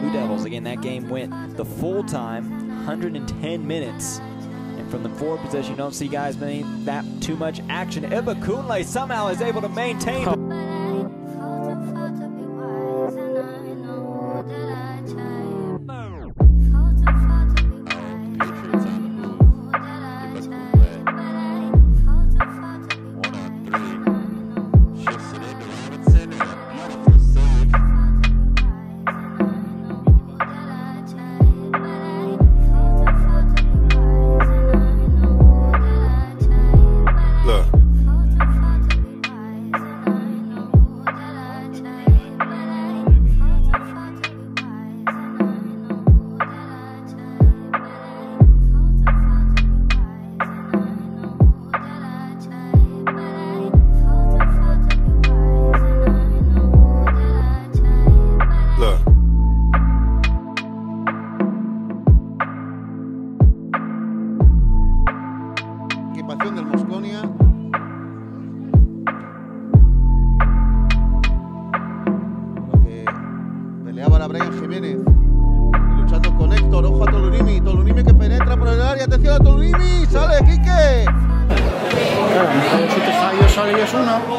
Blue Devils again that game went the full time 110 minutes and from the forward possession you don't see guys many that too much action Ibikunle somehow is able to maintain oh. participación del Mosconia. Lo que peleaba la Brian Jiménez. luchando con Héctor. Ojo a Tolunimi. Tolunimi que penetra por el área. Atención a Tolunimi. Sale Quique. Claro, y uno.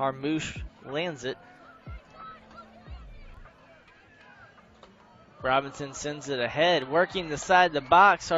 Harmouche lands it. Robinson sends it ahead, working the side of the box.